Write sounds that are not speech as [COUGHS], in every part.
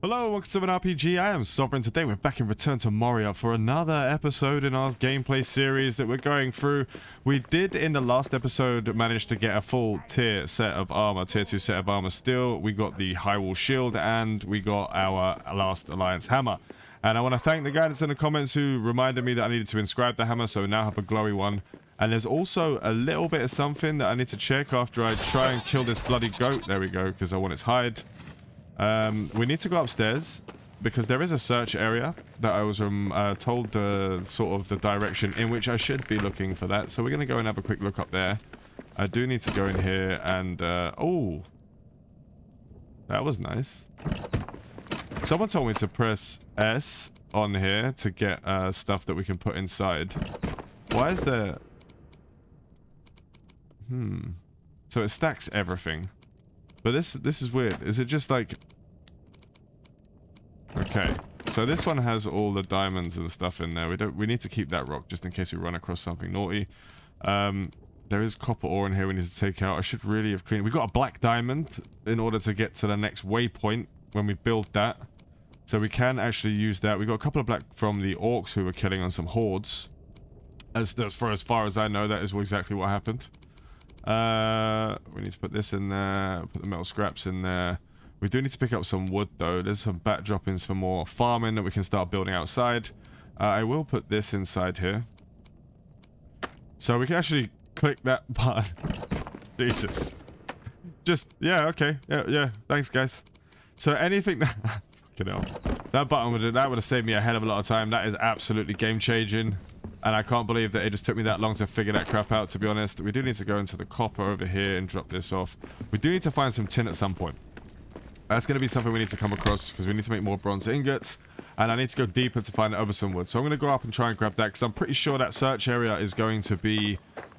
Hello, welcome to an RPG. I am Sovereign. Today we're back in Return to Moria for another episode in our gameplay series that we're going through. We did in the last episode manage to get a full tier set of armor, tier 2 set of armor still. We got the High Wall Shield and we got our last Alliance Hammer. And I want to thank the guys in the comments who reminded me that I needed to inscribe the hammer, so now have a glowy one. And there's also a little bit of something that I need to check after I try and kill this bloody goat. There we go, because I want its hide. Um, we need to go upstairs because there is a search area that I was um, uh, told the sort of the direction in which I should be looking for that. So we're going to go and have a quick look up there. I do need to go in here and... Uh, oh! That was nice. Someone told me to press S on here to get uh, stuff that we can put inside. Why is there... Hmm. So it stacks everything. But this this is weird. Is it just like... Okay. So this one has all the diamonds and stuff in there. We don't. We need to keep that rock just in case we run across something naughty. Um, there is copper ore in here we need to take out. I should really have cleaned... We got a black diamond in order to get to the next waypoint when we build that. So we can actually use that. We got a couple of black from the orcs who were killing on some hordes. As, as far as far as I know, that is exactly what happened. Uh, we need to put this in there, put the metal scraps in there. We do need to pick up some wood though. There's some bat droppings for more farming that we can start building outside. Uh, I will put this inside here. So we can actually click that [LAUGHS] button. Jesus. Just, yeah, okay. Yeah, yeah. Thanks, guys. So anything [LAUGHS] that... fucking hell. That button would, that would have saved me a hell of a lot of time. That is absolutely game-changing. And I can't believe that it just took me that long to figure that crap out, to be honest. We do need to go into the copper over here and drop this off. We do need to find some tin at some point. That's going to be something we need to come across because we need to make more bronze ingots. And I need to go deeper to find over some wood. So I'm going to go up and try and grab that because I'm pretty sure that search area is going to be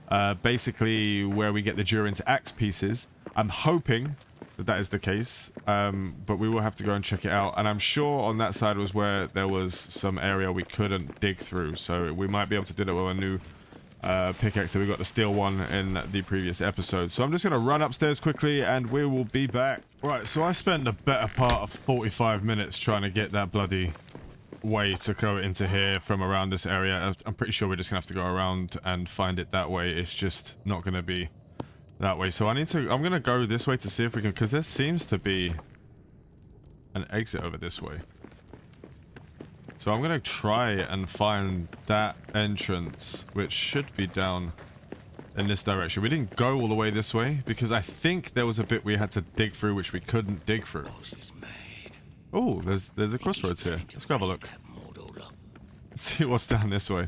uh, basically where we get the Durin's axe pieces. I'm hoping that that is the case. Um, but we will have to go and check it out. And I'm sure on that side was where there was some area we couldn't dig through. So we might be able to do that with a new uh, pickaxe. So we got the steel one in the previous episode. So I'm just going to run upstairs quickly and we will be back. Right, so I spent the better part of 45 minutes trying to get that bloody way to go into here from around this area. I'm pretty sure we're just going to have to go around and find it that way. It's just not going to be that way. So I need to, I'm going to go this way to see if we can, because there seems to be an exit over this way. So I'm going to try and find that entrance, which should be down in this direction. We didn't go all the way this way because I think there was a bit we had to dig through which we couldn't dig through. Oh, there's there's a crossroads here. Let's go have a look. See what's down this way.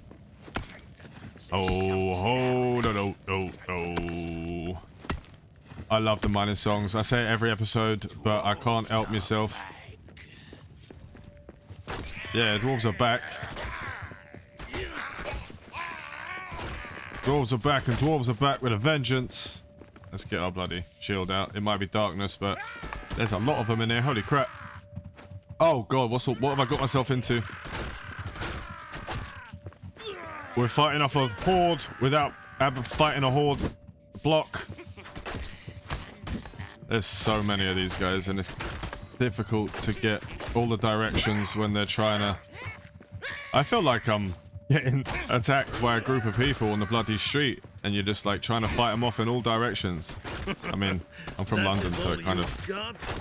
Oh, oh, no, no, no, no. I love the mining songs. I say every episode, but I can't help myself. Yeah, dwarves are back. Dwarves are back, and dwarves are back with a vengeance. Let's get our bloody shield out. It might be darkness, but there's a lot of them in here. Holy crap. Oh, God, what's what have I got myself into? We're fighting off a horde without ever fighting a horde block. There's so many of these guys and it's difficult to get all the directions when they're trying to... I feel like I'm getting attacked by a group of people on the bloody street and you're just like trying to fight them off in all directions. I mean, I'm from London so it kind of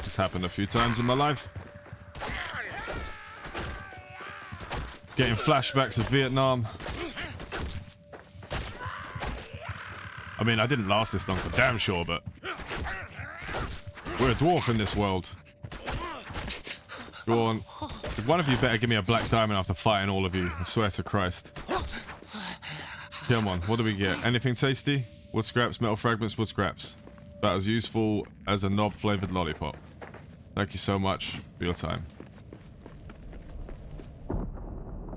has happened a few times in my life. Getting flashbacks of Vietnam. I mean, I didn't last this long for damn sure, but... We're a dwarf in this world. Go on. One of you better give me a black diamond after fighting all of you. I swear to Christ. Come on, what do we get? Anything tasty? Wood scraps, metal fragments, wood scraps. About as useful as a knob-flavored lollipop. Thank you so much for your time.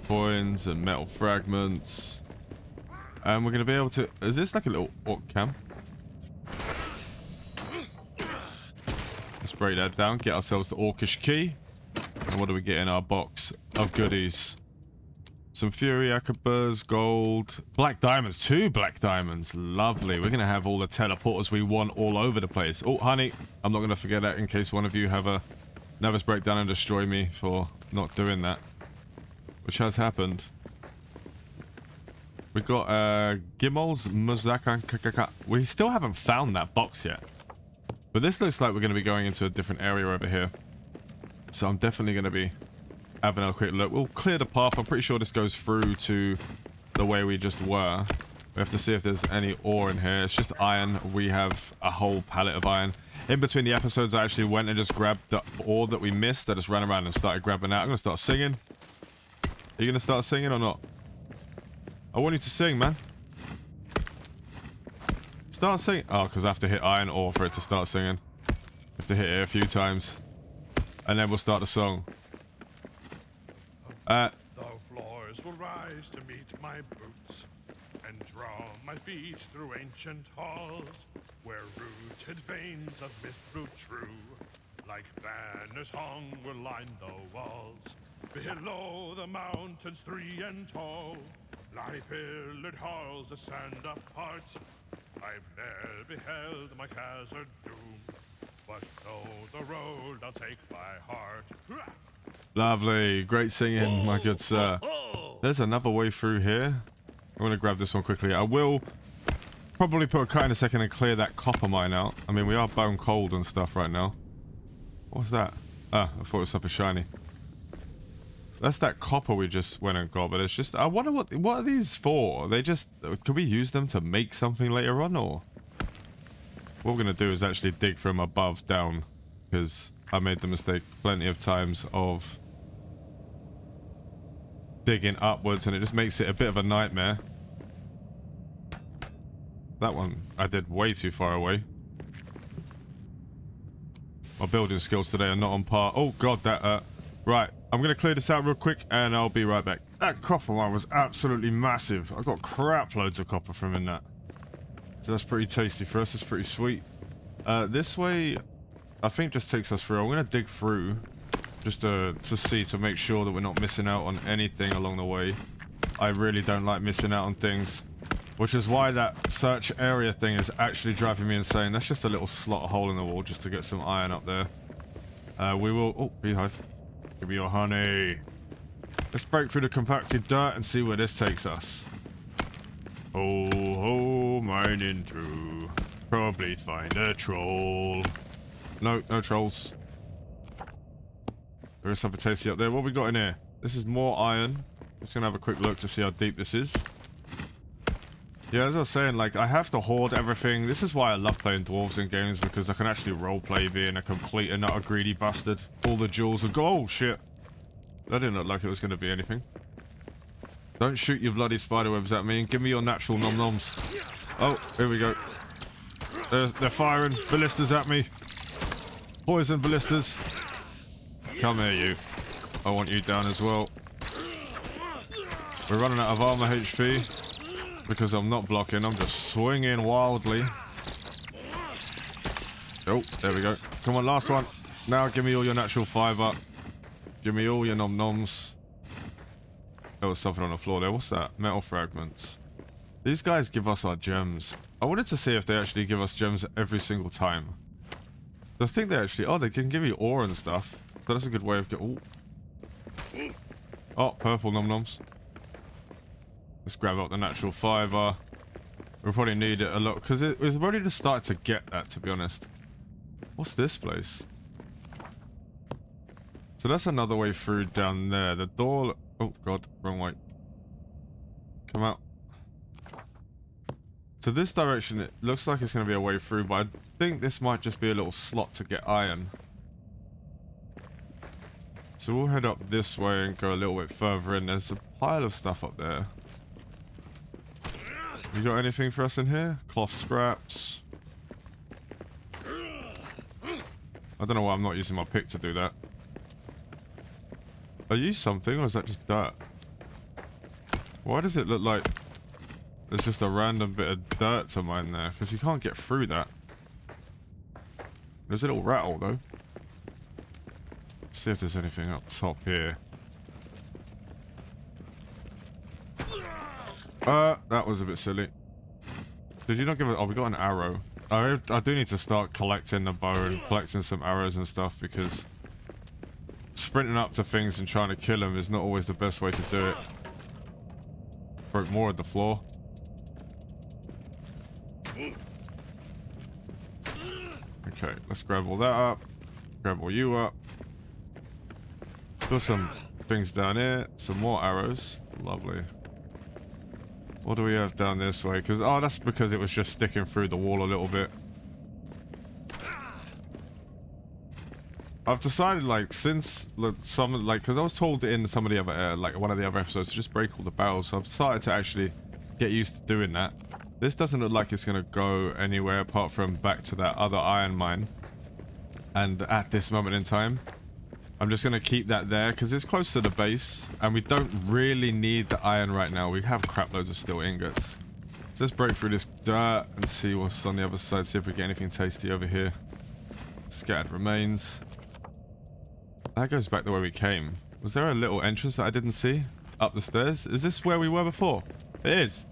Coins and metal fragments. And we're going to be able to... Is this like a little orc camp? Break that down. Get ourselves the orcish key. And what do we get in our box of goodies? Some Fury Akabas, gold, black diamonds, two black diamonds. Lovely. We're going to have all the teleporters we want all over the place. Oh, honey, I'm not going to forget that in case one of you have a nervous breakdown and destroy me for not doing that. Which has happened. We got uh, Gimmel's Muzaka. We still haven't found that box yet. But this looks like we're going to be going into a different area over here. So I'm definitely going to be having a quick look. We'll clear the path. I'm pretty sure this goes through to the way we just were. We have to see if there's any ore in here. It's just iron. We have a whole pallet of iron. In between the episodes, I actually went and just grabbed the ore that we missed. I just ran around and started grabbing that. I'm going to start singing. Are you going to start singing or not? I want you to sing, man. Start singing. Oh, because I have to hit iron ore for it to start singing. I have to hit it a few times. And then we'll start the song. Uh, the floors will rise to meet my boots and draw my feet through ancient halls where rooted veins of myth grew true. Like banners hung will line the walls. Below the mountains three and tall lie pillared halls that stand apart. I've never beheld my Khazard doom, but know the road I'll take by heart. Lovely. Great singing, my good oh, sir. Oh, oh. There's another way through here. I'm going to grab this one quickly. I will probably put a cut in a second and clear that copper mine out. I mean, we are bone cold and stuff right now. What's that? Ah, I thought it was something shiny. That's that copper we just went and got, but it's just... I wonder what what are these for? They just... Could we use them to make something later on, or... What we're going to do is actually dig from above down, because I made the mistake plenty of times of digging upwards and it just makes it a bit of a nightmare. That one I did way too far away. My building skills today are not on par. Oh god, that uh right. I'm gonna clear this out real quick and I'll be right back. That copper one was absolutely massive. I got crap loads of copper from in that. So that's pretty tasty for us, it's pretty sweet. Uh this way I think just takes us through. I'm gonna dig through just to, to see, to make sure that we're not missing out on anything along the way. I really don't like missing out on things. Which is why that search area thing is actually driving me insane. That's just a little slot hole in the wall just to get some iron up there. Uh, we will... Oh, beehive. Give me your honey. Let's break through the compacted dirt and see where this takes us. Oh, oh, mining through. Probably find a troll. No, no trolls. There is something tasty up there. What we got in here? This is more iron. Just gonna have a quick look to see how deep this is. Yeah, as I was saying, like, I have to hoard everything. This is why I love playing dwarves in games, because I can actually roleplay being a complete and not a greedy bastard. All the jewels of gold, oh, shit. That didn't look like it was going to be anything. Don't shoot your bloody spiderwebs at me and give me your natural nom-noms. Oh, here we go. They're, they're firing ballistas at me. Poison ballistas. Come here, you. I want you down as well. We're running out of armor HP because I'm not blocking. I'm just swinging wildly. Oh, there we go. Come on, last one. Now give me all your natural fiber. Give me all your nom noms. There was something on the floor there. What's that? Metal fragments. These guys give us our gems. I wanted to see if they actually give us gems every single time. I think they actually... Oh, they can give you ore and stuff. That's a good way of getting... Oh, purple nom-noms. Let's grab up the natural fiber. We'll probably need it a lot, because it was ready to start to get that, to be honest. What's this place? So that's another way through down there. The door... Oh, God. Wrong way. Come out. So this direction, it looks like it's going to be a way through, but I think this might just be a little slot to get iron. So we'll head up this way and go a little bit further in. There's a pile of stuff up there. You got anything for us in here? Cloth scraps. I don't know why I'm not using my pick to do that. Are you something or is that just dirt? Why does it look like there's just a random bit of dirt to mine there? Because you can't get through that. There's a little rattle though see if there's anything up top here. Uh, that was a bit silly. Did you not give it? Oh, we got an arrow. I, I do need to start collecting the bow and collecting some arrows and stuff because sprinting up to things and trying to kill them is not always the best way to do it. Broke more of the floor. Okay, let's grab all that up. Grab all you up. Put some things down here. Some more arrows. Lovely. What do we have down this way? Because Oh, that's because it was just sticking through the wall a little bit. I've decided, like, since like, some, like, because I was told in some of the other, uh, like, one of the other episodes to just break all the barrels, so I've started to actually get used to doing that. This doesn't look like it's going to go anywhere apart from back to that other iron mine. And at this moment in time, I'm just going to keep that there because it's close to the base and we don't really need the iron right now. We have crap loads of steel ingots. So let's break through this dirt and see what's on the other side, see if we get anything tasty over here. Scattered remains. That goes back the way we came. Was there a little entrance that I didn't see? Up the stairs? Is this where we were before? It is.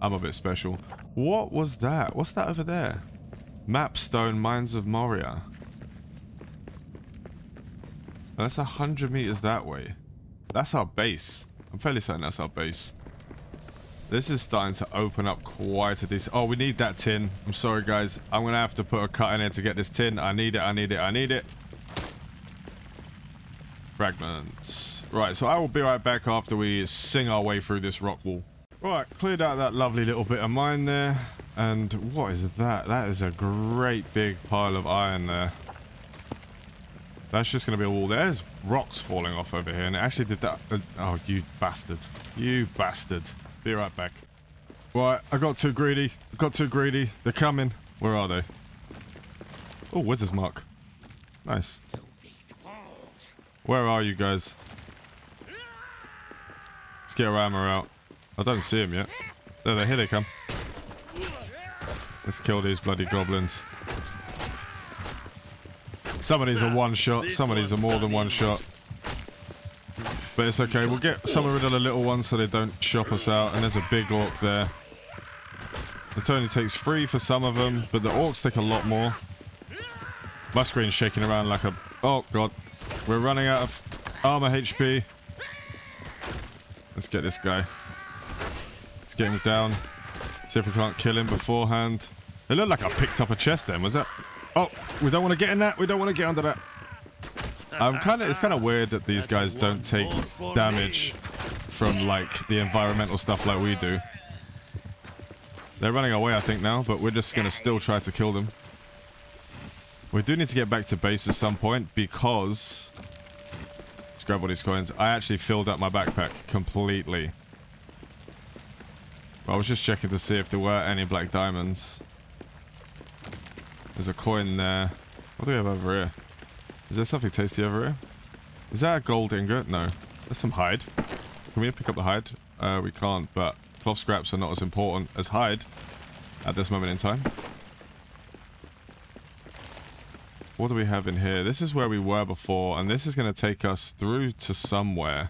I'm a bit special. What was that? What's that over there? Mapstone Mines of Moria. That's a hundred meters that way. That's our base. I'm fairly certain that's our base. This is starting to open up quite a decent... Oh, we need that tin. I'm sorry, guys. I'm going to have to put a cut in here to get this tin. I need it, I need it, I need it. Fragments. Right, so I will be right back after we sing our way through this rock wall. Right, cleared out that lovely little bit of mine there. And what is that? That is a great big pile of iron there. That's just going to be a wall. There's rocks falling off over here. And it actually did that. Uh, oh, you bastard. You bastard. Be right back. Right, I got too greedy. I got too greedy. They're coming. Where are they? Oh, wizard's mark. Nice. Where are you guys? Let's get our ammo out. I don't see him yet. There, there, here they come. Let's kill these bloody goblins. Some of these are one shot, some of these are more than one shot. But it's okay, we'll get some rid of the little ones so they don't chop us out. And there's a big orc there. It only takes three for some of them, but the orcs take a lot more. My screen's shaking around like a... Oh, God. We're running out of armor HP. Let's get this guy. Let's get him down. See if we can't kill him beforehand. It looked like I picked up a chest then. Was that... Oh, we don't want to get in that. We don't want to get under that. I'm kind of... It's kind of weird that these guys don't take damage from, like, the environmental stuff like we do. They're running away, I think, now, but we're just going to still try to kill them. We do need to get back to base at some point because... Let's grab all these coins. I actually filled up my backpack completely. I was just checking to see if there were any black diamonds. There's a coin there. What do we have over here? Is there something tasty over here? Is that a gold ingot? No. There's some hide. Can we pick up the hide? Uh, we can't, but cloth scraps are not as important as hide at this moment in time. What do we have in here? This is where we were before, and this is going to take us through to somewhere.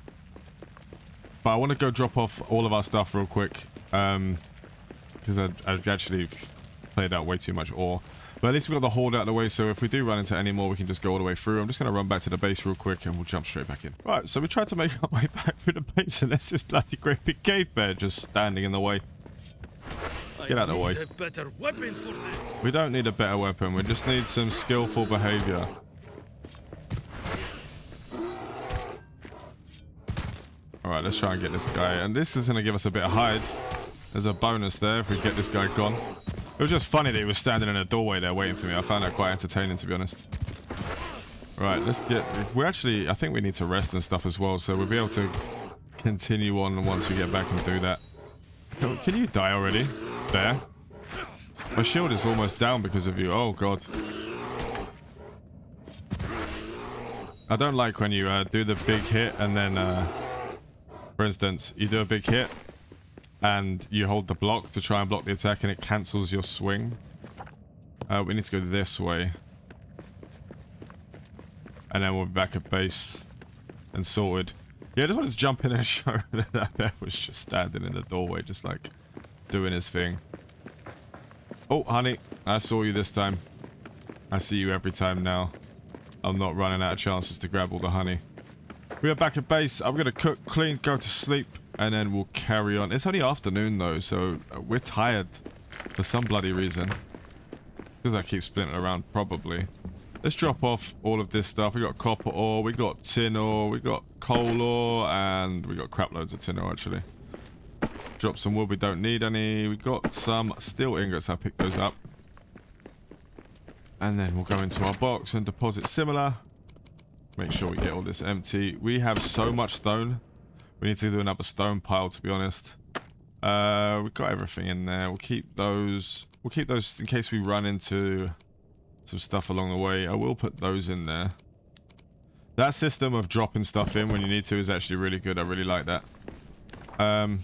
But I want to go drop off all of our stuff real quick. Um, because I, I've actually played out way too much ore. But at least we've got the hold out of the way, so if we do run into any more, we can just go all the way through. I'm just going to run back to the base real quick, and we'll jump straight back in. Right, so we tried to make [LAUGHS] our way back through the base, and there's this bloody great big cave bear just standing in the way. Get out of the way. We don't need a better weapon. We just need some skillful behavior. Alright, let's try and get this guy. And this is going to give us a bit of hide. There's a bonus there if we get this guy gone. It was just funny that he was standing in a doorway there waiting for me. I found that quite entertaining, to be honest. Right, let's get... We're actually... I think we need to rest and stuff as well, so we'll be able to continue on once we get back and do that. Can you die already? There. My shield is almost down because of you. Oh, God. I don't like when you uh, do the big hit and then, uh, for instance, you do a big hit and you hold the block to try and block the attack and it cancels your swing. Uh, we need to go this way. And then we'll be back at base and sorted. Yeah, I just wanted to jump in and [LAUGHS] show that that bear was just standing in the doorway, just like doing his thing. Oh, honey, I saw you this time. I see you every time now. I'm not running out of chances to grab all the honey. We are back at base. I'm going to cook, clean, go to sleep, and then we'll carry on. It's only afternoon, though, so uh, we're tired for some bloody reason. Because I keep splinting around, probably. Let's drop off all of this stuff. We got copper ore, we got tin ore, we got coal ore, and we got crap loads of tin ore, actually. Drop some wood, we don't need any. We got some steel ingots, I picked those up. And then we'll go into our box and deposit similar. Make sure we get all this empty. We have so much stone. We need to do another stone pile, to be honest. Uh, we've got everything in there. We'll keep those. We'll keep those in case we run into some stuff along the way. I will put those in there. That system of dropping stuff in when you need to is actually really good. I really like that. Um,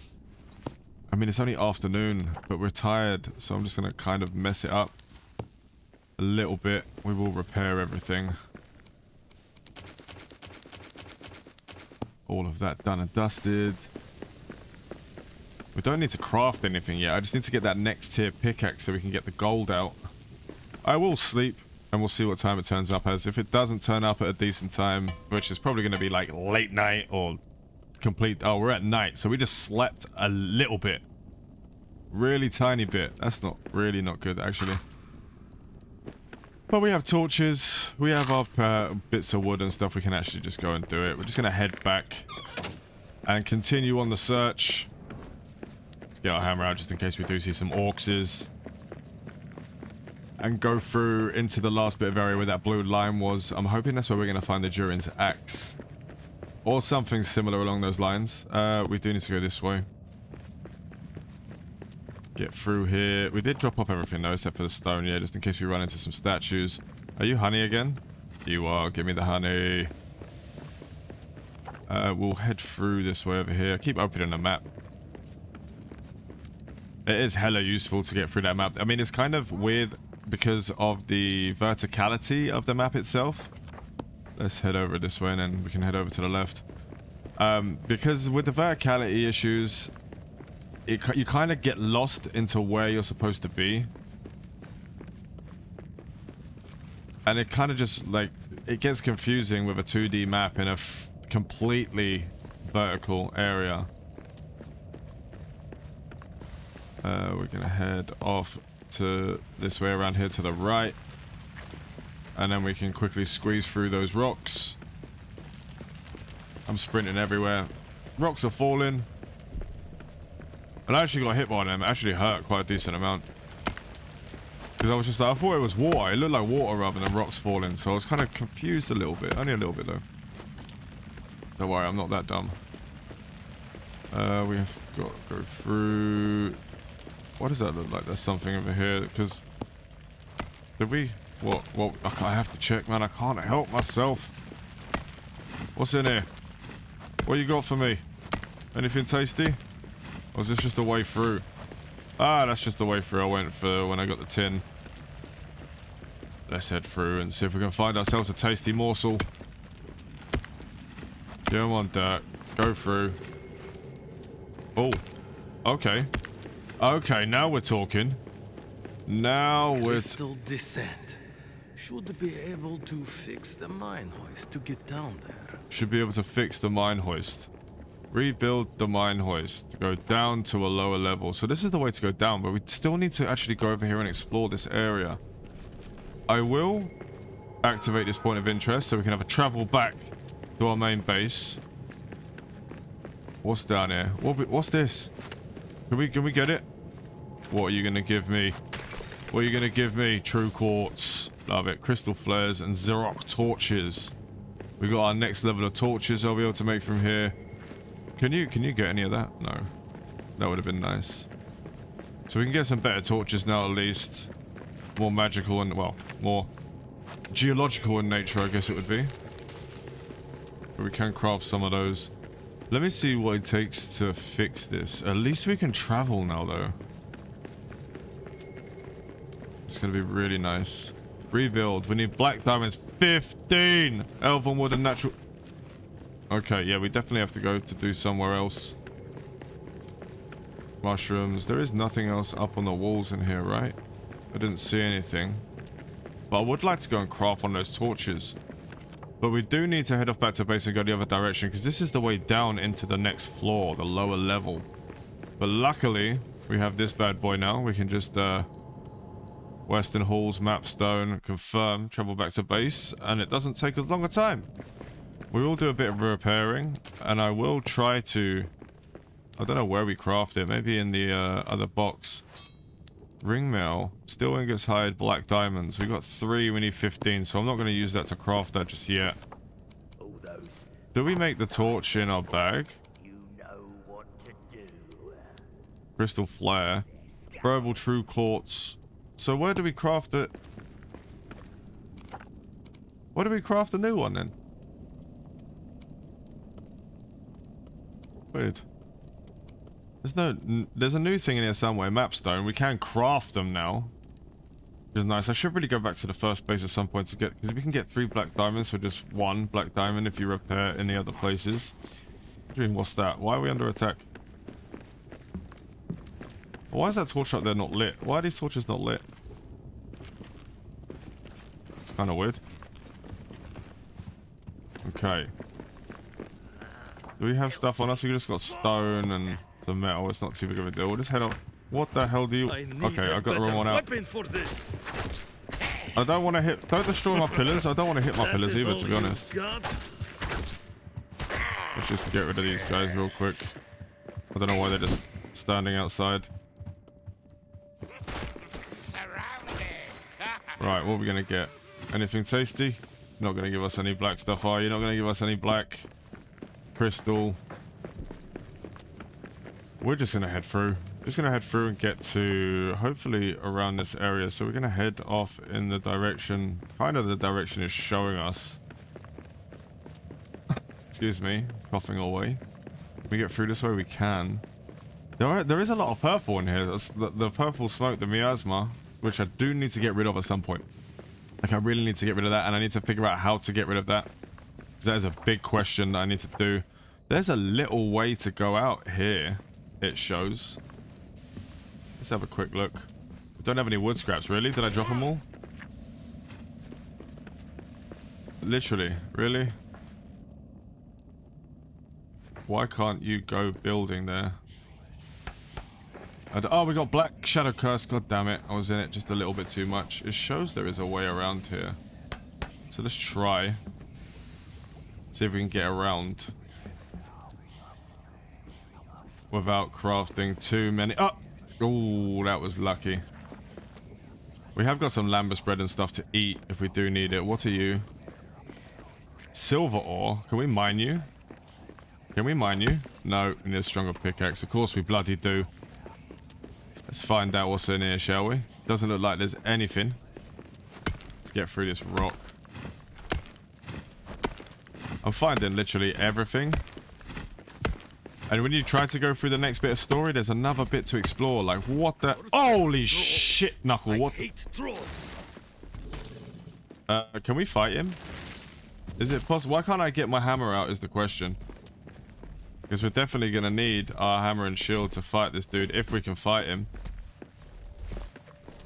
I mean, it's only afternoon, but we're tired, so I'm just going to kind of mess it up a little bit. We will repair everything. All of that done and dusted. We don't need to craft anything yet. I just need to get that next tier pickaxe so we can get the gold out. I will sleep and we'll see what time it turns up as. If it doesn't turn up at a decent time, which is probably going to be like late night or complete... Oh, we're at night, so we just slept a little bit. Really tiny bit. That's not really not good, actually. But we have torches. We have our uh, bits of wood and stuff. We can actually just go and do it. We're just going to head back and continue on the search. Let's get our hammer out just in case we do see some orcs. And go through into the last bit of area where that blue line was. I'm hoping that's where we're going to find the Durin's axe. Or something similar along those lines. Uh, we do need to go this way. Get through here. We did drop off everything though, except for the stone, yeah, just in case we run into some statues. Are you honey again? You are. Give me the honey. Uh, we'll head through this way over here. Keep opening the map. It is hella useful to get through that map. I mean, it's kind of weird because of the verticality of the map itself. Let's head over this way and then we can head over to the left. Um, because with the verticality issues, it, you kind of get lost into where you're supposed to be. And it kind of just, like, it gets confusing with a 2D map in a completely vertical area. Uh, we're going to head off to this way around here to the right. And then we can quickly squeeze through those rocks. I'm sprinting everywhere. Rocks are falling. And I actually got hit by them. It actually hurt quite a decent amount. Because I was just like, I thought it was water. It looked like water rather than rocks falling. So I was kind of confused a little bit. Only a little bit though. Don't worry, I'm not that dumb. Uh, we have got to go through... What does that look like? There's something over here. Because... Did we... What? What? I have to check, man. I can't help myself. What's in here? What you got for me? Anything tasty? Or is this just the way through? Ah, that's just the way through I went for when I got the tin. Let's head through and see if we can find ourselves a tasty morsel. Come on, Dirk. Go through. Oh. Okay. Okay, now we're talking. Now we're... Crystal descent. Should be able to fix the mine hoist to get down there. Should be able to fix the mine hoist. Rebuild the mine hoist go down to a lower level. So this is the way to go down, but we still need to actually go over here and explore this area. I will activate this point of interest so we can have a travel back to our main base. What's down here? What, what's this? Can we can we get it? What are you gonna give me? What are you gonna give me? True quartz. Love it. Crystal flares and Xerox torches. We got our next level of torches I'll be able to make from here. Can you can you get any of that? No. That would have been nice. So we can get some better torches now at least. More magical and, well, more geological in nature, I guess it would be. But we can craft some of those. Let me see what it takes to fix this. At least we can travel now, though. It's going to be really nice. Rebuild. We need black diamonds. 15! Elven wood and natural... Okay, yeah, we definitely have to go to do somewhere else. Mushrooms. There is nothing else up on the walls in here, right? I didn't see anything. But I would like to go and craft of those torches. But we do need to head off back to base and go the other direction because this is the way down into the next floor, the lower level. But luckily, we have this bad boy now. We can just, uh, Western Halls, Mapstone, confirm, travel back to base, and it doesn't take as long a time. We will do a bit of repairing, and I will try to... I don't know where we craft it, maybe in the uh, other box. Ring mail, steel ingots hide, black diamonds. We got three, we need 15, so I'm not going to use that to craft that just yet. Do we make the torch in our bag? Crystal flare. Verbal true quartz. So where do we craft it? Where do we craft a new one then? Weird. There's no... There's a new thing in here somewhere. Mapstone. We can craft them now. Which is nice. I should really go back to the first base at some point to get... Because we can get three black diamonds for just one black diamond if you repair any other places. Dream, what's that? Why are we under attack? Why is that torch up there not lit? Why are these torches not lit? It's kind of weird. Okay. Do we have stuff on us? We just got stone and some metal. It's not too big of a deal. We'll just head on. What the hell do you... Okay, I got the wrong one out. I don't want to hit... Don't destroy my pillars. I don't want to hit my pillars either, to be honest. Let's just get rid of these guys real quick. I don't know why they're just standing outside. Right, what are we going to get? Anything tasty? Not going to give us any black stuff, are you? Not going to give us any black crystal. We're just going to head through. Just going to head through and get to hopefully around this area. So we're going to head off in the direction, kind of the direction is showing us. [COUGHS] Excuse me, coughing away. Can we get through this way? We can. There, are, there is a lot of purple in here. The, the purple smoke, the miasma which I do need to get rid of at some point. Like, I really need to get rid of that, and I need to figure out how to get rid of that. That is a big question I need to do. There's a little way to go out here, it shows. Let's have a quick look. We don't have any wood scraps, really? Did I drop them all? Literally, really? Why can't you go building there? And, oh, we got Black Shadow Curse. God damn it. I was in it just a little bit too much. It shows there is a way around here. So let's try. See if we can get around. Without crafting too many. Oh! Oh, that was lucky. We have got some lembas bread and stuff to eat if we do need it. What are you? Silver ore. Can we mine you? Can we mine you? No, we need a stronger pickaxe. Of course we bloody do. Let's find out what's in here, shall we? Doesn't look like there's anything. Let's get through this rock. I'm finding literally everything. And when you try to go through the next bit of story, there's another bit to explore. Like, what the... Holy shit, Knuckle. What... Uh, can we fight him? Is it possible? Why can't I get my hammer out is the question. Because we're definitely going to need our hammer and shield to fight this dude if we can fight him.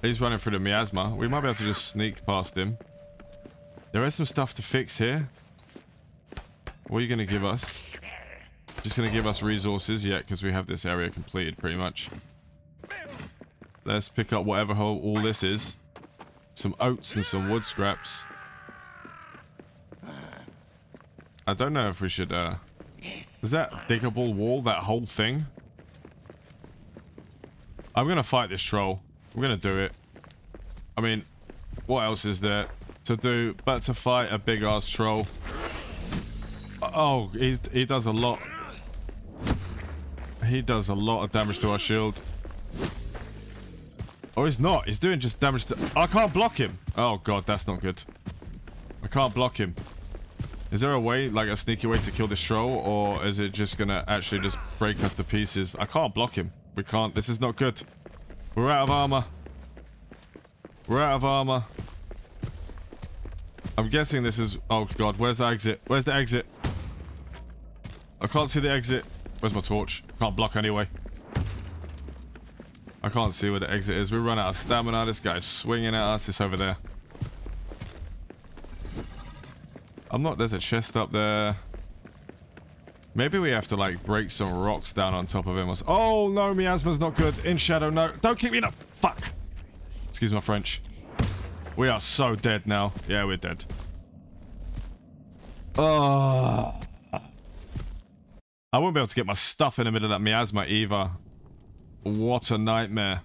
He's running through the miasma. We might be able to just sneak past him. There is some stuff to fix here. What are you going to give us? Just going to give us resources? Yeah, because we have this area completed pretty much. Let's pick up whatever all this is. Some oats and some wood scraps. I don't know if we should... Uh, is that diggable wall, that whole thing? I'm going to fight this troll. We're going to do it. I mean, what else is there to do but to fight a big-ass troll? Oh, he does a lot. He does a lot of damage to our shield. Oh, he's not. He's doing just damage to... I can't block him. Oh, God, that's not good. I can't block him. Is there a way, like a sneaky way to kill this troll, or is it just gonna actually just break us to pieces? I can't block him. We can't. This is not good. We're out of armor. We're out of armor. I'm guessing this is... Oh, God. Where's the exit? Where's the exit? I can't see the exit. Where's my torch? Can't block anyway. I can't see where the exit is. We run out of stamina. This guy's swinging at us. It's over there. I'm not... There's a chest up there. Maybe we have to, like, break some rocks down on top of him. Oh, no, miasma's not good. In shadow, no. Don't keep me in a... Fuck. Excuse my French. We are so dead now. Yeah, we're dead. Oh. I won't be able to get my stuff in the middle of that miasma either. What a nightmare.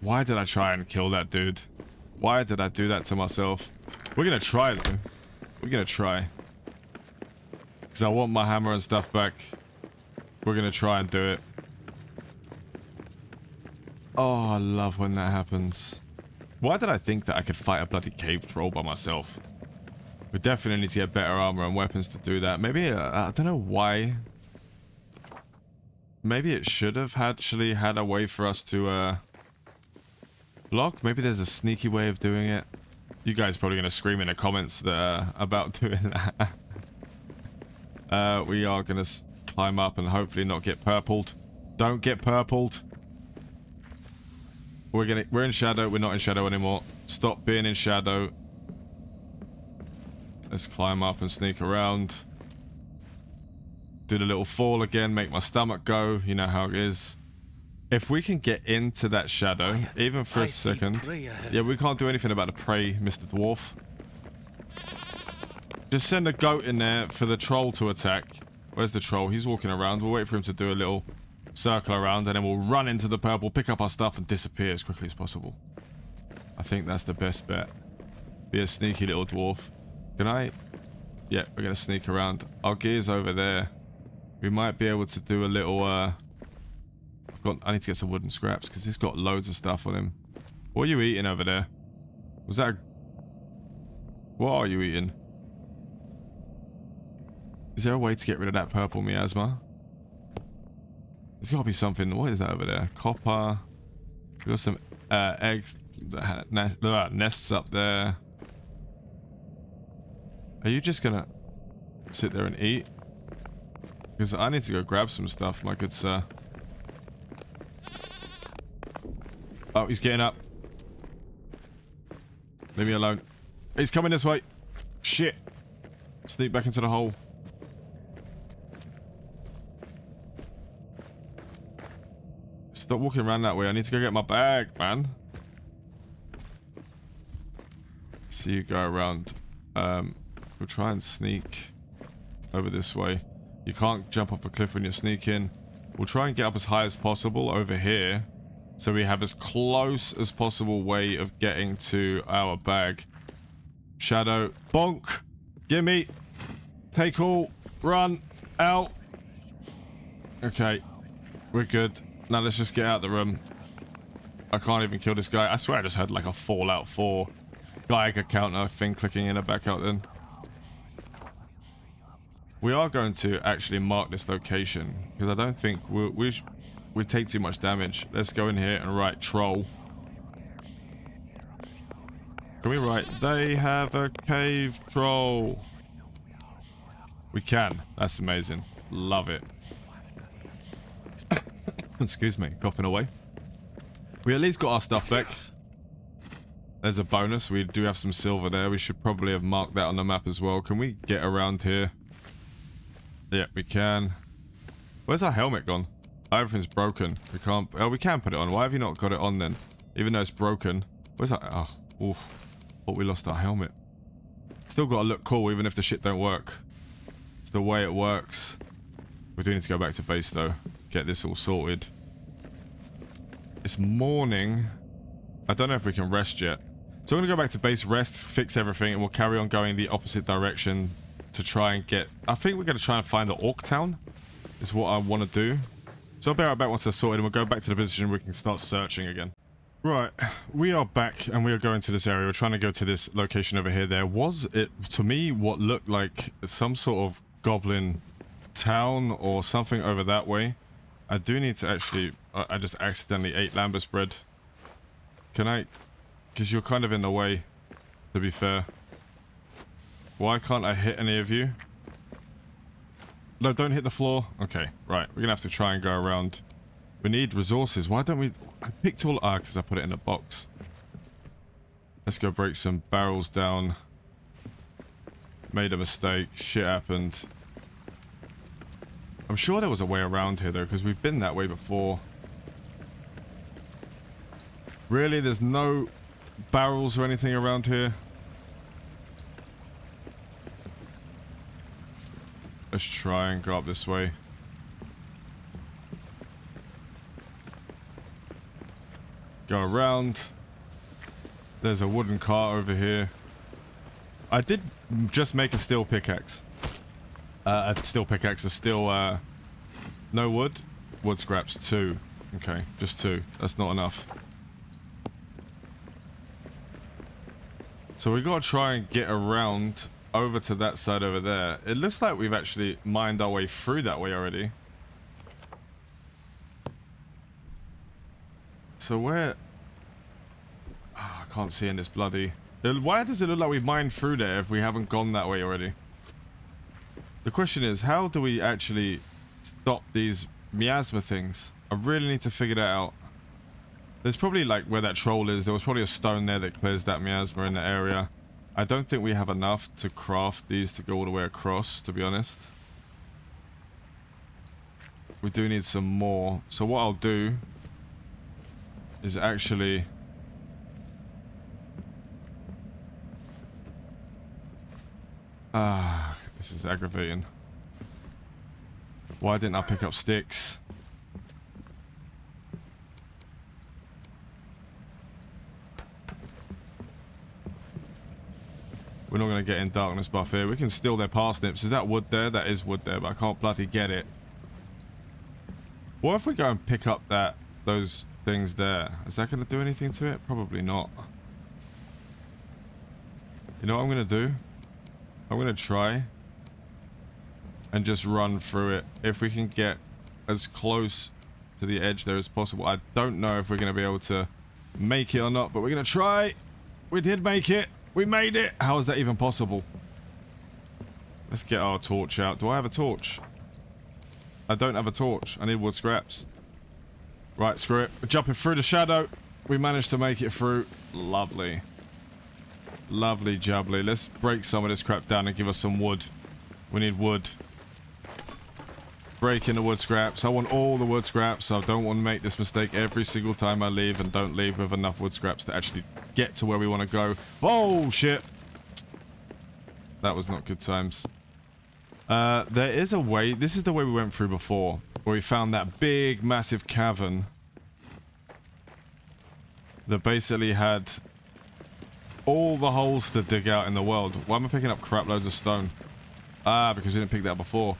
Why did I try and kill that dude? Why did I do that to myself? We're gonna try though. We're gonna try. Because I want my hammer and stuff back. We're gonna try and do it. Oh, I love when that happens. Why did I think that I could fight a bloody cave troll by myself? We definitely need to get better armor and weapons to do that. Maybe, uh, I don't know why. Maybe it should have actually had a way for us to uh, block. Maybe there's a sneaky way of doing it. You guys probably going to scream in the comments that, there about [LAUGHS] doing that. uh, we are going to climb up and hopefully not get purpled. Don't get purpled. We're gonna we're in shadow, we're not in shadow anymore. Stop being in shadow. Let's climb up and sneak around. Do the little fall again, make my stomach go. You know how it is. If we can get into that shadow, even for a second. Yeah, we can't do anything about the prey, Mr. Dwarf. Just send a goat in there for the troll to attack. Where's the troll? He's walking around. We'll wait for him to do a little circle around, and then we'll run into the purple, pick up our stuff, and disappear as quickly as possible. I think that's the best bet. Be a sneaky little dwarf. Can I? Yeah, we're going to sneak around. Our gear's over there. We might be able to do a little... Uh, I've got, I need to get some wooden scraps, because he's got loads of stuff on him. What are you eating over there? Was that. What are you eating? Is there a way to get rid of that purple miasma? There's got to be something. What is that over there? Copper. We got some uh, eggs, uh, nests up there. Are you just gonna sit there and eat? Because I need to go grab some stuff, my good sir. Oh, he's getting up. Leave me alone. He's coming this way. Shit. Sneak back into the hole. Stop walking around that way. I need to go get my bag, man. See you go around. Um, we'll try and sneak over this way. You can't jump off a cliff when you're sneaking. We'll try and get up as high as possible over here. So we have as close as possible way of getting to our bag. Shadow. Bonk. Gimme. Take all. Run. Out. Okay. We're good. Now let's just get out of the room. I can't even kill this guy. I swear I just had like a Fallout 4 Geiger counter thing clicking in and back out then. We are going to actually mark this location because I don't think we we we take too much damage. Let's go in here and write troll. Can we write they have a cave troll? We can. That's amazing. Love it. [COUGHS] Excuse me, coughing away. We at least got our stuff back. There's a bonus. We do have some silver there. We should probably have marked that on the map as well. Can we get around here? Yeah, we can. Where's our helmet gone? everything's broken. We can't... Oh, we can put it on. Why have you not got it on then? Even though it's broken. Where's that? Oh, oof. Thought we lost our helmet. Still got to look cool even if the shit don't work. It's the way it works. We do need to go back to base though get this all sorted. It's morning. I don't know if we can rest yet. So I'm going to go back to base, rest, fix everything, and we'll carry on going the opposite direction to try and get... I think we're going to try and find the Orc Town. Is what I want to do. So I'll be right back once they're sorted, and we'll go back to the position we can start searching again. Right, we are back, and we are going to this area. We're trying to go to this location over here. There was, it to me, what looked like some sort of goblin town or something over that way. I do need to actually... I just accidentally ate lembas bread. Can I... Because you're kind of in the way, to be fair. Why can't I hit any of you? No, don't hit the floor. Okay, right. We're going to have to try and go around. We need resources. Why don't we... I picked all... Ah, because I put it in a box. Let's go break some barrels down. Made a mistake. Shit happened. I'm sure there was a way around here though, because we've been that way before. Really? There's no barrels or anything around here? Let's try and go up this way. Go around. There's a wooden cart over here. I did just make a steel pickaxe. Uh, a steel pickaxe, a steel, uh, no wood? Wood scraps, two. Okay, just two. That's not enough. So we gotta try and get around over to that side over there. It looks like we've actually mined our way through that way already. So where... Oh, I can't see in this bloody... Uh, why does it look like we've mined through there if we haven't gone that way already? The question is, how do we actually stop these miasma things? I really need to figure that out. There's probably like where that troll is. There was probably a stone there that clears that miasma in the area. I don't think we have enough to craft these to go all the way across, to be honest. We do need some more. So what I'll do is actually... Ah, this is aggravating. Why didn't I pick up sticks? We're not going to get in darkness buff here. We can steal their parsnips. Is that wood there? That is wood there, but I can't bloody get it. What if we go and pick up that those things there? Is that going to do anything to it? Probably not. You know what I'm going to do? I'm going to try and just run through it. If we can get as close to the edge there as possible. I don't know if we're going to be able to make it or not, but we're going to try. We did make it. We made it. How is that even possible? Let's get our torch out. Do I have a torch? I don't have a torch. I need wood scraps. Right, screw it. We're jumping through the shadow. We managed to make it through. Lovely. Lovely jubbly. Let's break some of this crap down and give us some wood. We need wood. Breaking the wood scraps. I want all the wood scraps. I don't want to make this mistake every single time I leave and don't leave with enough wood scraps to actually get to where we want to go. Oh, shit. That was not good times. Uh, there is a way. This is the way we went through before. Where we found that big, massive cavern. That basically had all the holes to dig out in the world. Why am I picking up crap loads of stone? Ah, because we didn't pick that before.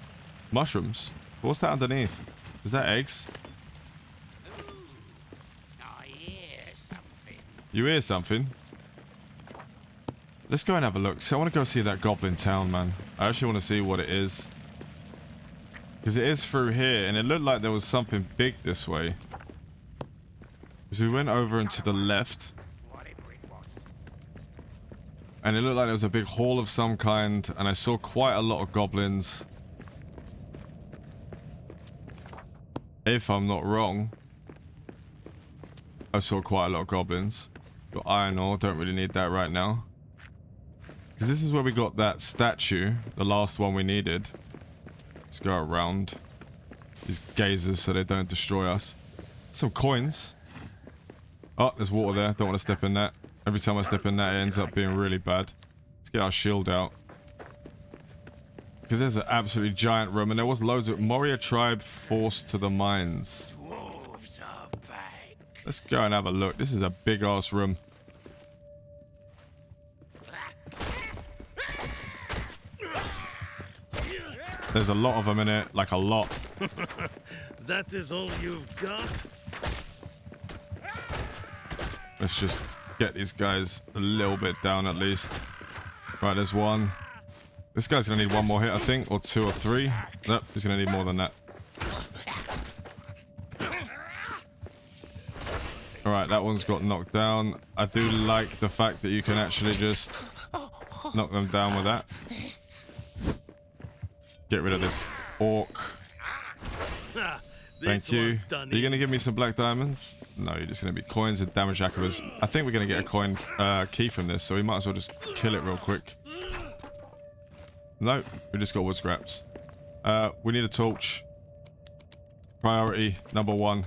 Mushrooms. What's that underneath? Is that eggs? You hear something? Let's go and have a look. So I want to go see that goblin town, man. I actually want to see what it is. Because it is through here, and it looked like there was something big this way. Because we went over and to the left. And it looked like there was a big hall of some kind, and I saw quite a lot of goblins. If I'm not wrong. I saw quite a lot of goblins. Got iron ore, don't really need that right now. Because this is where we got that statue, the last one we needed. Let's go around these gazers so they don't destroy us. Some coins. Oh, there's water there. Don't want to step in that. Every time I step in that, it ends up being really bad. Let's get our shield out. Because there's an absolutely giant room, and there was loads of Moria tribe forced to the mines. Let's go and have a look. This is a big ass room. There's a lot of them in it, like a lot. [LAUGHS] that is all you've got? Let's just get these guys a little bit down at least. Right, there's one. This guy's going to need one more hit, I think, or two or three. Nope, he's going to need more than that. Alright, that one's got knocked down. I do like the fact that you can actually just knock them down with that. Get rid of this orc. [LAUGHS] Thank you. Are you going to give me some black diamonds? No, you're just going to be coins and damage acquisitions. I think we're going to get a coin uh, key from this, so we might as well just kill it real quick. No, we just got wood scraps. Uh, we need a torch. Priority number one.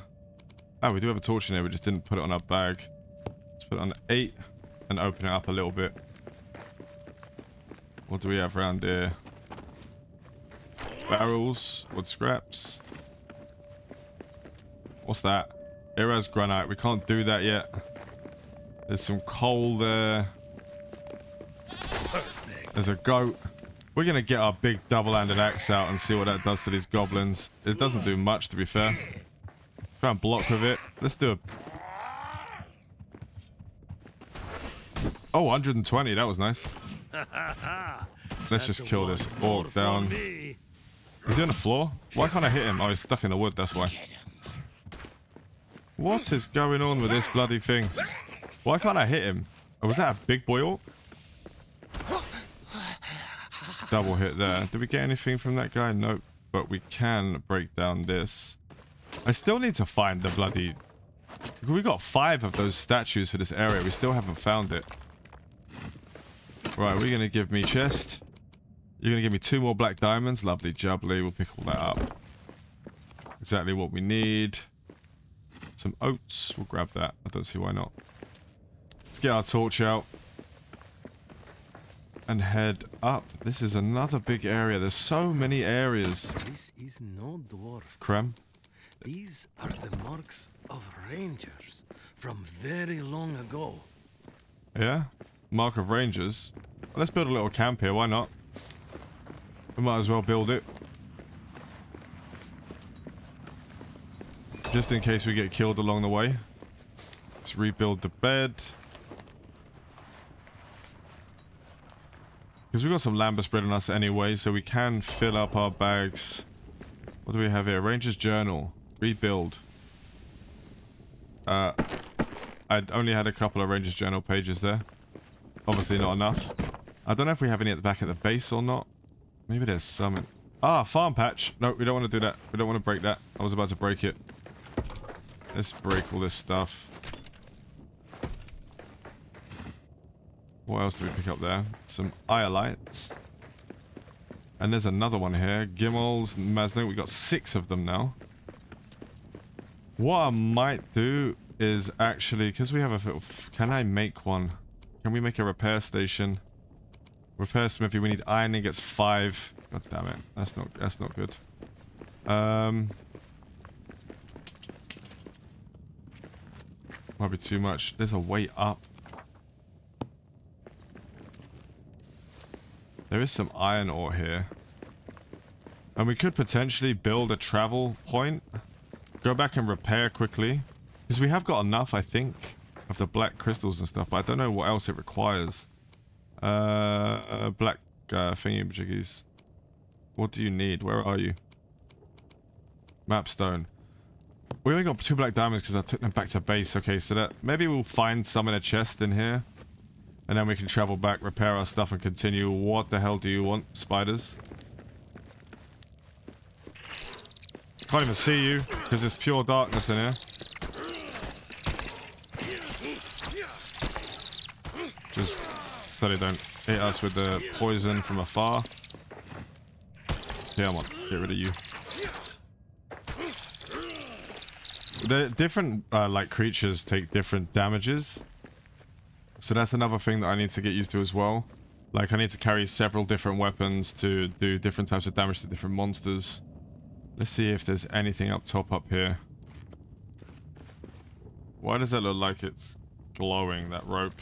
Oh, we do have a torch in here. We just didn't put it on our bag. Let's put it on eight and open it up a little bit. What do we have around here? Barrels, wood scraps. What's that? Eras granite. We can't do that yet. There's some coal there. There's a goat. We're going to get our big double-handed axe out and see what that does to these goblins. It doesn't do much, to be fair. Try and block with it. Let's do a... Oh, 120. That was nice. [LAUGHS] Let's just kill this orc down. Is he on the floor? Why can't I hit him? Oh, he's stuck in the wood, that's why. What is going on with this bloody thing? Why can't I hit him? Oh, was that a big boy orc? Double hit there. Did we get anything from that guy? Nope. But we can break down this. I still need to find the bloody... We got five of those statues for this area. We still haven't found it. Right, we're going to give me chest. You're going to give me two more black diamonds. Lovely jubbly. We'll pick all that up. Exactly what we need. Some oats. We'll grab that. I don't see why not. Let's get our torch out. And head up. This is another big area. There's so many areas. This is no dwarf. Krem. These are the marks of rangers from very long ago. Yeah? Mark of Rangers. Let's build a little camp here. Why not? We might as well build it. Just in case we get killed along the way. Let's rebuild the bed. Because we've got some lembas bread on us anyway, so we can fill up our bags. What do we have here? Ranger's Journal. Rebuild. Uh, I only had a couple of Ranger's Journal pages there. Obviously not enough. I don't know if we have any at the back at the base or not. Maybe there's some. Ah, farm patch. No, we don't want to do that. We don't want to break that. I was about to break it. Let's break all this stuff. What else do we pick up there? Some iolites. And there's another one here. Gimmels, Masno. We got six of them now. What I might do is actually, because we have a... Can I make one? Can we make a repair station? Repair smithy. We need iron ingots five. God damn it. That's not, that's not good. Um... Might be too much. There's a way up. There is some iron ore here. And we could potentially build a travel point. Go back and repair quickly. Because we have got enough, I think, of the black crystals and stuff. But I don't know what else it requires. Uh, black uh, thingy jiggies. What do you need? Where are you? Mapstone. We only got two black diamonds because I took them back to base. Okay, so that maybe we'll find some in a chest in here. And then we can travel back, repair our stuff, and continue. What the hell do you want, spiders? Can't even see you, because there's pure darkness in here. Just so they don't hit us with the poison from afar. Come on, get rid of you. The different, uh, like, creatures take different damages. So that's another thing that I need to get used to as well. Like, I need to carry several different weapons to do different types of damage to different monsters. Let's see if there's anything up top up here. Why does that look like it's glowing, that rope?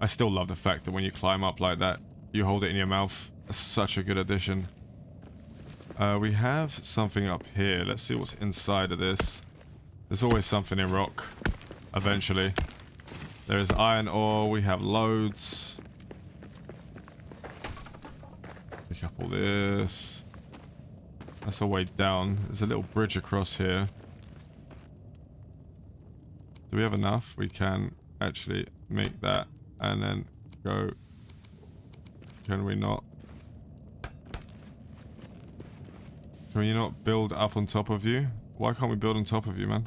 I still love the fact that when you climb up like that, you hold it in your mouth. That's such a good addition. Uh, we have something up here. Let's see what's inside of this. There's always something in rock. Eventually. There is iron ore. We have loads. Pick up all this. That's a way down. There's a little bridge across here. Do we have enough? We can actually make that and then go. Can we not? Can you not build up on top of you? Why can't we build on top of you, man?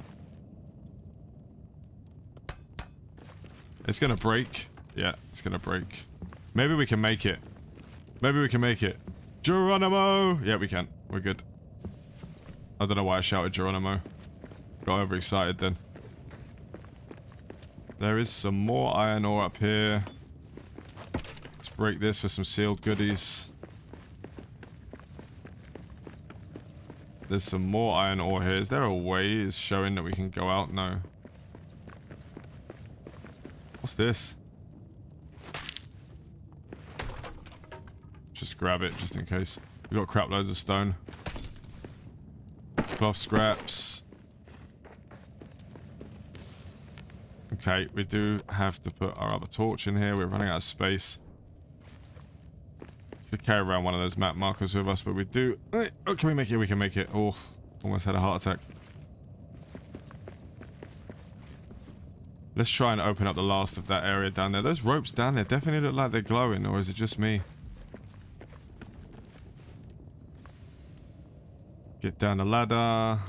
It's gonna break. Yeah, it's gonna break. Maybe we can make it. Maybe we can make it. Geronimo! Yeah, we can. We're good. I don't know why I shouted Geronimo. Got overexcited then. There is some more iron ore up here. Let's break this for some sealed goodies. There's some more iron ore here. Is there a way is showing that we can go out? No. What's this? Just grab it, just in case. We've got crap loads of stone. Cloth scraps. Okay, we do have to put our other torch in here. We're running out of space. Should carry around one of those map markers with us, but we do... Oh, can we make it? We can make it. Oh, almost had a heart attack. Let's try and open up the last of that area down there. Those ropes down there definitely look like they're glowing, or is it just me? Get down the ladder.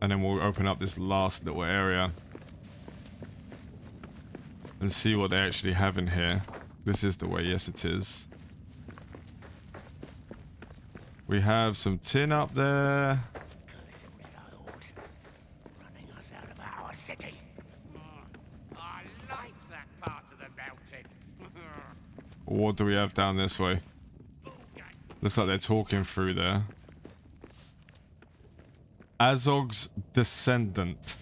And then we'll open up this last little area. And see what they actually have in here. This is the way. Yes, it is. We have some tin up there. running us out of our city. I like that part of the mountain. What do we have down this way? Looks like they're talking through there. Azog's descendant.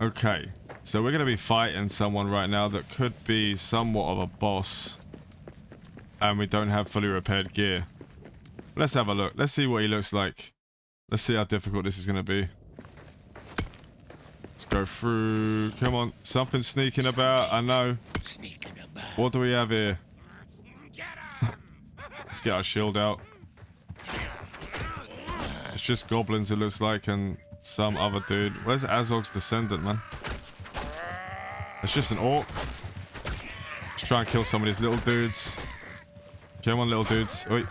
Okay. So we're going to be fighting someone right now that could be somewhat of a boss. And we don't have fully repaired gear. Let's have a look. Let's see what he looks like. Let's see how difficult this is going to be. Let's go through. Come on. Something sneaking about. I know. What do we have here? Get our shield out. It's just goblins it looks like and some other dude. Where's Azog's descendant, man? It's just an orc. Let's try and kill some of these little dudes. Come on, little dudes. Oi.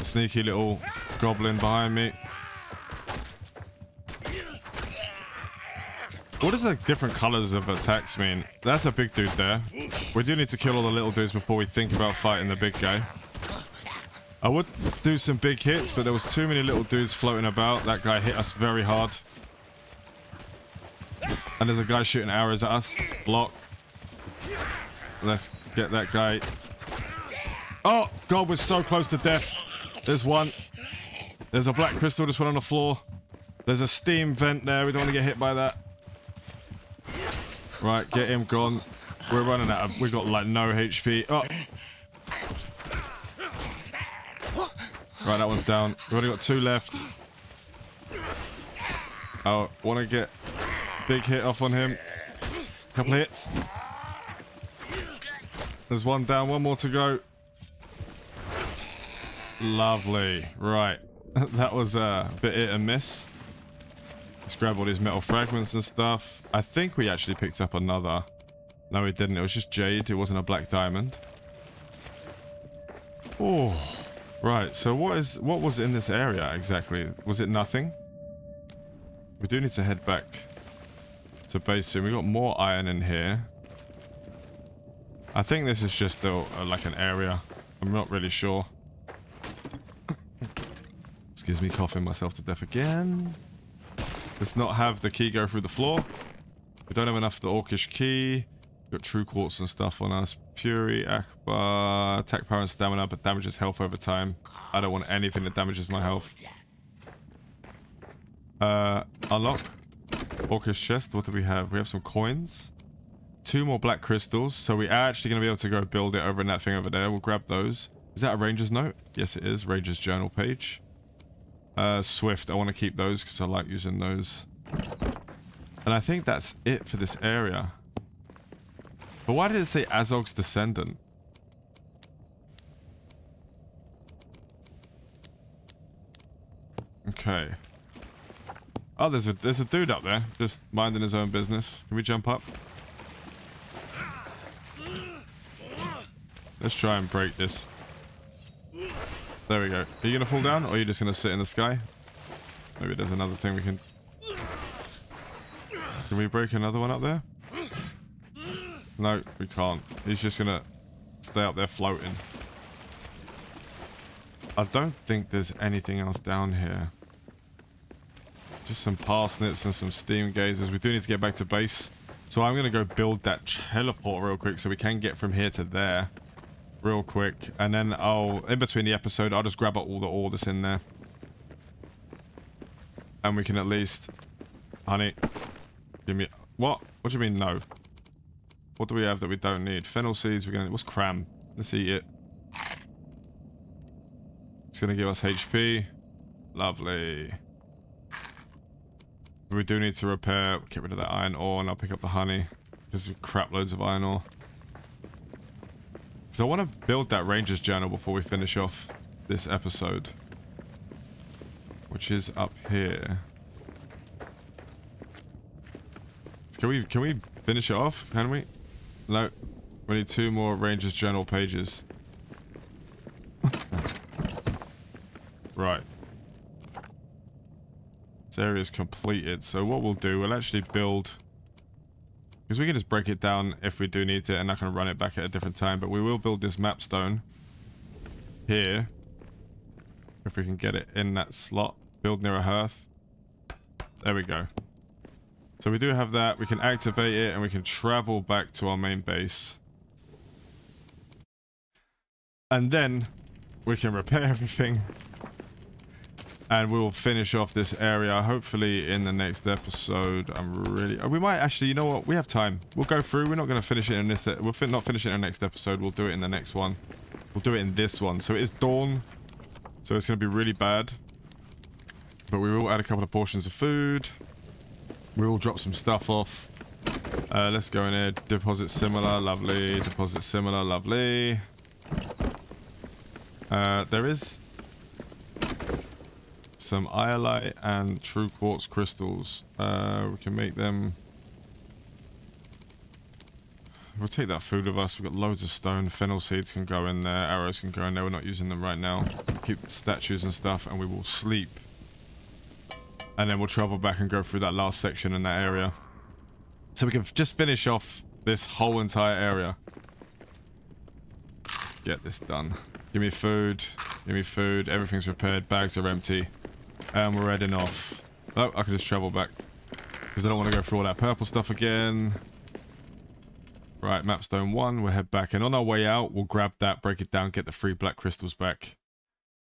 Sneaky little goblin behind me. What does the different colors of attacks mean? That's a big dude there. We do need to kill all the little dudes before we think about fighting the big guy. I would do some big hits, but there was too many little dudes floating about. That guy hit us very hard. And there's a guy shooting arrows at us. Block. Let's get that guy. Oh, God, we're so close to death. There's one. There's a black crystal just went on the floor. There's a steam vent there. We don't want to get hit by that. Right, get him gone. We're running out of... We've got, like, no HP. Oh. Right, that one's down. We've only got two left. Oh, want to get big hit off on him. Couple hits. There's one down, one more to go. Lovely. Right. [LAUGHS] that was a bit hit and miss. Let's grab all these metal fragments and stuff. I think we actually picked up another. No, we didn't. It was just jade. It wasn't a black diamond. Oh. Right, so what is what was in this area exactly? Was it nothing? We do need to head back to base soon. We got more iron in here. I think this is just a, like an area. I'm not really sure. Excuse me, coughing myself to death again. Let's not have the key go through the floor. We don't have enough of the orcish key. Got true quartz and stuff on us. Fury, Akbar, attack power and stamina, but damages health over time. I don't want anything that damages my health. Uh, unlock. Orcish chest. What do we have? We have some coins. Two more black crystals. So we are actually going to be able to go build it over in that thing over there. We'll grab those. Is that a ranger's note? Yes, it is. Ranger's journal page. Uh, Swift. I want to keep those because I like using those. And I think that's it for this area. But why did it say Azog's descendant? Okay. Oh, there's a there's a dude up there, just minding his own business. Can we jump up? Let's try and break this. There we go. Are you gonna fall down, or are you just gonna sit in the sky? Maybe there's another thing we can... Can we break another one up there? No, we can't. He's just gonna stay up there floating. I don't think there's anything else down here. Just some parsnips and some steam gazers. We do need to get back to base. So I'm going to go build that teleport real quick so we can get from here to there real quick. And then I'll, in between the episode, I'll just grab up all the ore that's in there. And we can at least... Honey, give me... What? What do you mean no? What do we have that we don't need? Fennel seeds, we're to... What's cram? Let's eat it. It's to give us HP. Lovely. We do need to repair, get rid of that iron ore, and I'll pick up the honey. There's crap loads of iron ore. Because I want to build that ranger's journal before we finish off this episode. Which is up here. Can we can we finish it off? Can we? No. We need two more ranger's journal pages. [LAUGHS] right. This area is completed. So what we'll do, we'll actually build... Because we can just break it down if we do need to, and I can run it back at a different time. But we will build this map stone here. If we can get it in that slot. Build near a hearth. There we go. So we do have that. We can activate it, and we can travel back to our main base. And then we can repair [LAUGHS] everything and we will finish off this area hopefully in the next episode. I'm really we might actually you know what? We have time. We'll go through. We're not going to finish it in this we'll not finish it in the next episode. We'll do it in the next one. We'll do it in this one. So it is dawn. So it's going to be really bad. But we will add a couple of portions of food. We will drop some stuff off. Uh, let's go in here. Deposit similar. Lovely. Deposit similar. Lovely. Uh, there is some iolite and true quartz crystals. Uh, we can make them... We'll take that food with us. We've got loads of stone. Fennel seeds can go in there. Arrows can go in there. We're not using them right now. Keep the statues and stuff and we will sleep. And then we'll travel back and go through that last section in that area. So we can just finish off this whole entire area. Let's get this done. Give me food. Give me food. Everything's repaired. Bags are empty. And we're heading off. Oh, I can just travel back. Because I don't want to go through all that purple stuff again. Right, mapstone 1. We'll head back. And on our way out, we'll grab that, break it down, get the three black crystals back.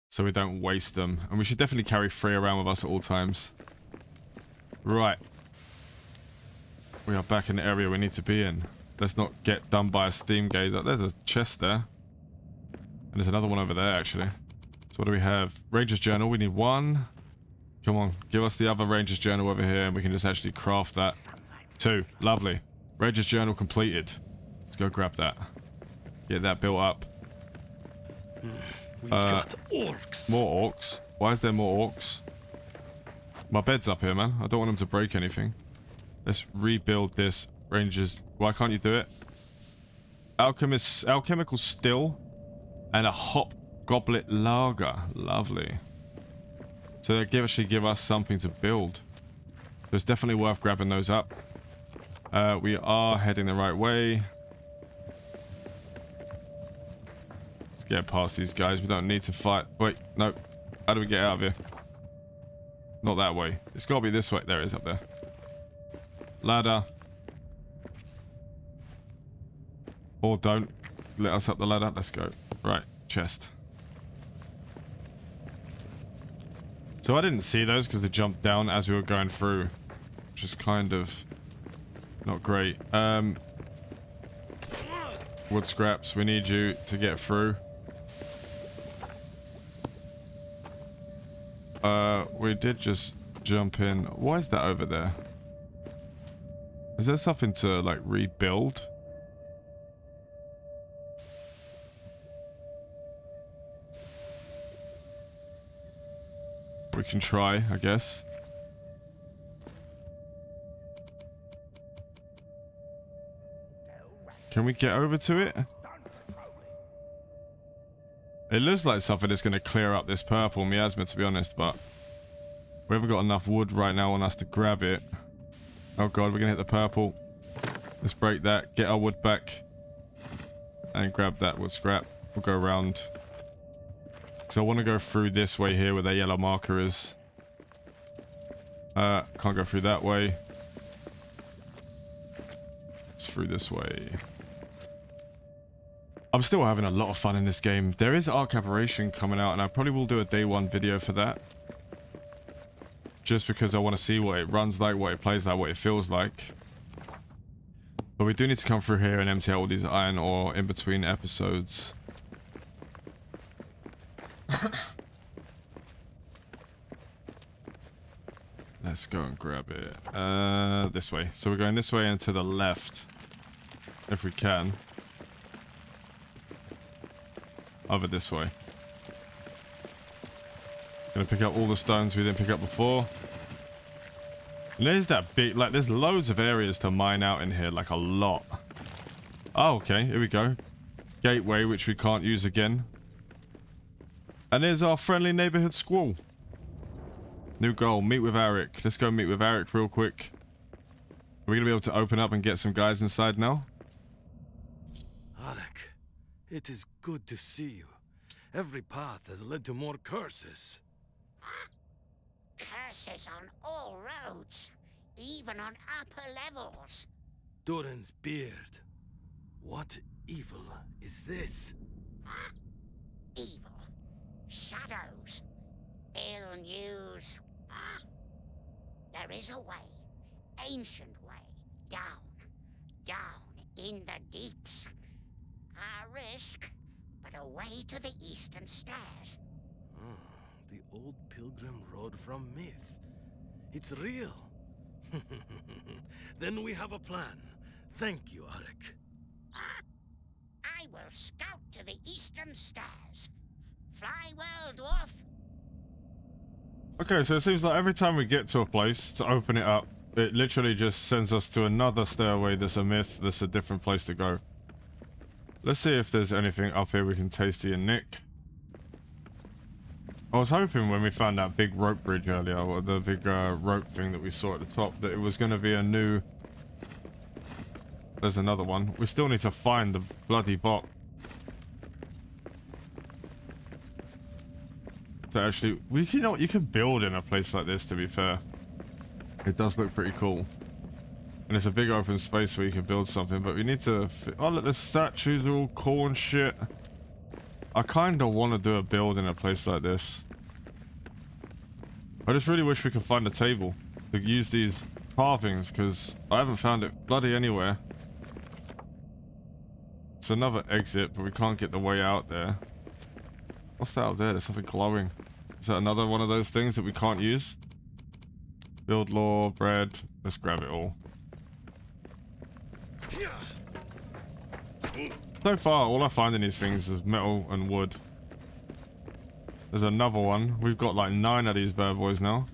So we don't waste them. And we should definitely carry three around with us at all times. Right. We are back in the area we need to be in. Let's not get done by a steam gazer. There's a chest there. And there's another one over there, actually. So what do we have? Ranger's Journal. We need one. Come on, give us the other Ranger's Journal over here and we can just actually craft that. Two. Lovely. Ranger's Journal completed. Let's go grab that. Get that built up. We Uh, got orcs. More orcs. Why is there more orcs? My bed's up here, man. I don't want them to break anything. Let's rebuild this Rangers. Why can't you do it? Alchemist, alchemical still and a hop goblet lager. Lovely. So they give, actually give us something to build. So it's definitely worth grabbing those up. Uh, we are heading the right way. Let's get past these guys. We don't need to fight. Wait, no. How do we get out of here? Not that way. It's got to be this way. There it is up there. Ladder. Or don't. Let us up the ladder. Let's go. Right. Chest. So I didn't see those because they jumped down as we were going through. Which is kind of not great. Um, wood scraps, we need you to get through. Uh, we did just jump in. Why is that over there? Is there something to, like, rebuild? We can try, I guess. Can we get over to it? It looks like something that's going to clear up this purple miasma, to be honest, but we haven't got enough wood right now on us to grab it. Oh god, we're going to hit the purple. Let's break that, get our wood back, and grab that wood scrap. We'll go around. So I want to go through this way here where that yellow marker is. Uh, can't go through that way. It's through this way. I'm still having a lot of fun in this game. There is Ark Aberration coming out, and I probably will do a day one video for that. Just because I want to see what it runs like, what it plays like, what it feels like. But we do need to come through here and empty out all these iron ore in between episodes. Let's go and grab it. Uh, this way. So we're going this way and to the left. If we can. Over this way. Gonna pick up all the stones we didn't pick up before. And there's that big, like, there's loads of areas to mine out in here, like a lot. Oh, okay, here we go. Gateway, which we can't use again. And there's our friendly neighborhood squall. New goal, meet with Eric. Let's go meet with Eric real quick. Are we going to be able to open up and get some guys inside now? Arik, it is good to see you. Every path has led to more curses. Curses on all roads, even on upper levels. Durin's beard. What evil is this? Evil. Shadows. Ill news. There is a way. Ancient way. Down. Down in the deeps. A risk, but a way to the eastern stairs. Ah, the old pilgrim road from myth. It's real. [LAUGHS] then we have a plan. Thank you, Arik. I will scout to the eastern stairs. Fly well, dwarf. Okay, so it seems like every time we get to a place to open it up, it literally just sends us to another stairway that's a myth, that's a different place to go. Let's see if there's anything up here we can tasty and nick. I was hoping when we found that big rope bridge earlier, or the big uh, rope thing that we saw at the top, that it was going to be a new... There's another one. We still need to find the bloody bot. To actually... We, you know you can build in a place like this, to be fair. It does look pretty cool. And it's a big open space where you can build something, but we need to... Oh, look, the statues are all cool and shit. I kind of want to do a build in a place like this. I just really wish we could find a table to use these carvings, because I haven't found it bloody anywhere. It's another exit, but we can't get the way out there. What's that out there? There's something glowing. Is that another one of those things that we can't use? Build law, bread. Let's grab it all. So far, all I find in these things is metal and wood. There's another one. We've got like nine of these bad boys now.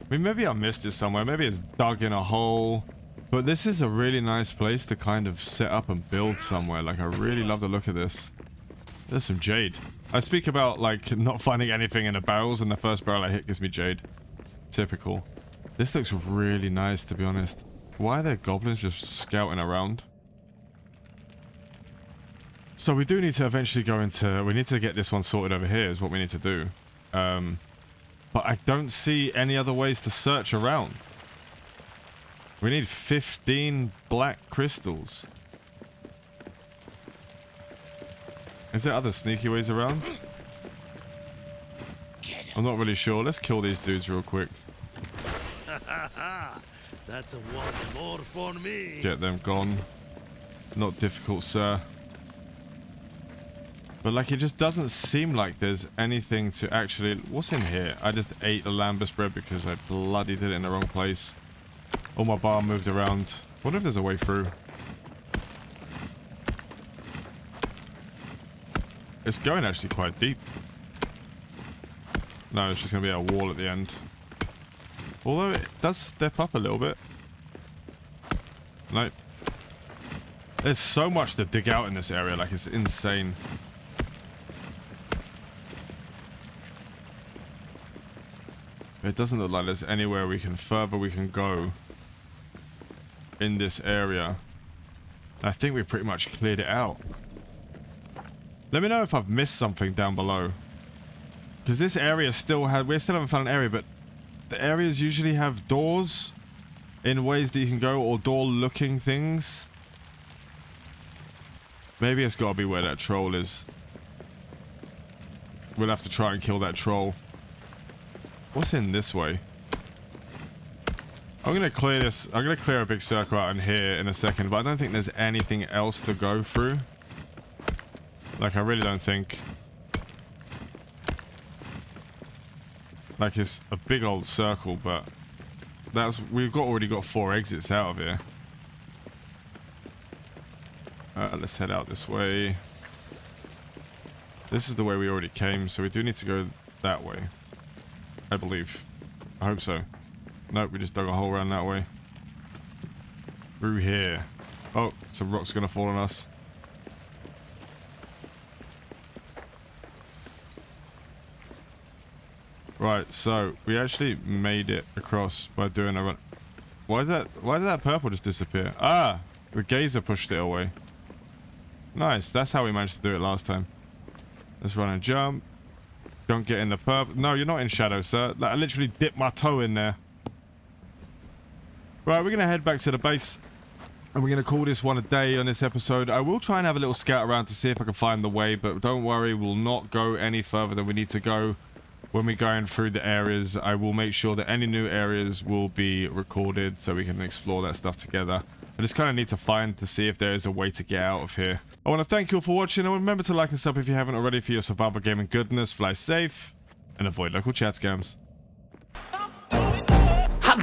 I mean, maybe I missed it somewhere. Maybe it's dug in a hole. But this is a really nice place to kind of set up and build somewhere. Like, I really love the look of this. There's some jade. I speak about, like, not finding anything in the barrels, and the first barrel I hit gives me jade. Typical. This looks really nice, to be honest. Why are there goblins just scouting around? So we do need to eventually go into... We need to get this one sorted over here is what we need to do. Um, but I don't see any other ways to search around. We need 15 black crystals. Is there other sneaky ways around? I'm not really sure. Let's kill these dudes real quick. [LAUGHS] That's a one more for me. Get them gone. Not difficult, sir. But like, it just doesn't seem like there's anything to actually... What's in here? I just ate the lembas bread because I bloody did it in the wrong place. All my bar moved around. Wonder if there's a way through. It's going actually quite deep. No, it's just going to be a wall at the end. Although it does step up a little bit. Nope. There's so much to dig out in this area, like it's insane. It doesn't look like there's anywhere we can further we can go. in this area. I think we pretty much cleared it out. Let me know if I've missed something down below. Because this area still had... We still haven't found an area, but the areas usually have doors in ways that you can go or door-looking things. Maybe it's got to be where that troll is. We'll have to try and kill that troll. What's in this way? I'm going to clear this. I'm going to clear a big circle out in here in a second, but I don't think there's anything else to go through. Like, I really don't think. Like, it's a big old circle, but that's we've got already got four exits out of here. Uh, let's head out this way. This is the way we already came, so we do need to go that way. I believe. I hope so. Nope, we just dug a hole around that way. Through here. Oh, some rock's gonna fall on us. Right, so we actually made it across by doing a run. Why did that? Why did that purple just disappear? Ah, the gazer pushed it away. Nice. That's how we managed to do it last time. Let's run and jump. Don't get in the purple. No, you're not in shadow, sir. I literally dipped my toe in there. Right, we're going to head back to the base. And we're going to call this one a day on this episode. I will try and have a little scout around to see if I can find the way. But don't worry, we'll not go any further than we need to go. When we're going through the areas, I will make sure that any new areas will be recorded so we can explore that stuff together. I just kind of need to find to see if there is a way to get out of here. I want to thank you all for watching and remember to like and sub if you haven't already for your survival gaming goodness. Fly safe and avoid local chat scams.